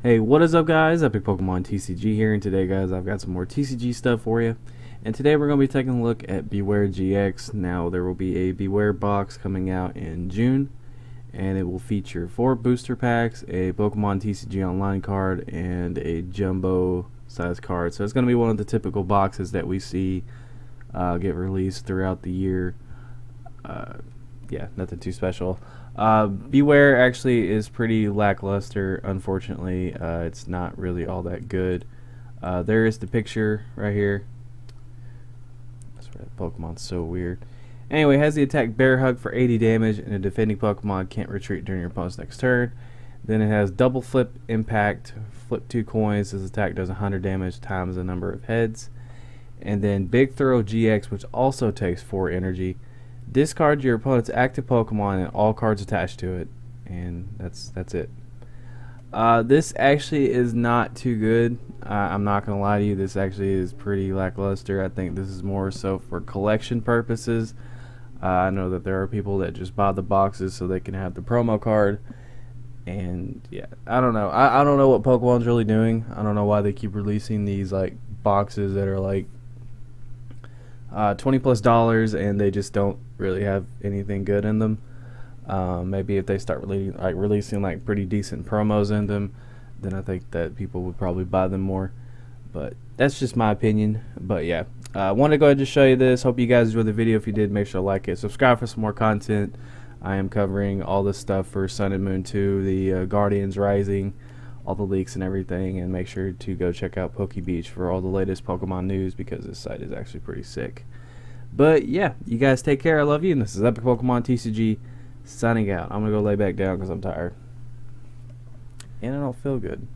Hey, what is up guys? Epic Pokemon TCG here, and today guys I've got some more TCG stuff for you. And today we're going to be taking a look at Bewear GX. Now there will be a Bewear box coming out in June, and it will feature four booster packs, a Pokemon TCG Online card, and a Jumbo size card. So it's going to be one of the typical boxes that we see uh, get released throughout the year. Uh, yeah, nothing too special. Uh, Bewear actually is pretty lackluster. Unfortunately, uh, it's not really all that good. Uh, there is the picture right here. That's right, Pokemon's so weird. Anyway, has the attack Bear Hug for 80 damage, and a defending Pokemon can't retreat during your opponent's next turn. Then it has Double Flip Impact, flip two coins. This attack does 100 damage times the number of heads. And then Big Throw GX, which also takes 4 energy. Discard your opponent's active Pokemon and all cards attached to it, and that's that's it. Uh, this actually is not too good. Uh, I'm not gonna lie to you. This actually is pretty lackluster. I think this is more so for collection purposes. Uh, I know that there are people that just buy the boxes so they can have the promo card. And yeah, I don't know. I, I don't know what Pokemon's really doing. I don't know why they keep releasing these like boxes that are like uh, 20 plus dollars and they just don't really have anything good in them. Um, maybe if they start releasing like releasing like pretty decent promos in them, then I think that people would probably buy them more. But that's just my opinion. But yeah, I uh, want to go ahead and show you this. Hope you guys enjoyed the video. If you did, make sure to like it. Subscribe for some more content. I am covering all this stuff for Sun and Moon 2, the uh, Guardians Rising, all the leaks and everything. And make sure to go check out PokeBeach for all the latest Pokemon news because this site is actually pretty sick. But yeah, you guys take care. I love you. And this is Epic Pokemon TCG signing out. I'm going to go lay back down because I'm tired. And I don't feel good.